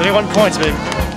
Only one point, man.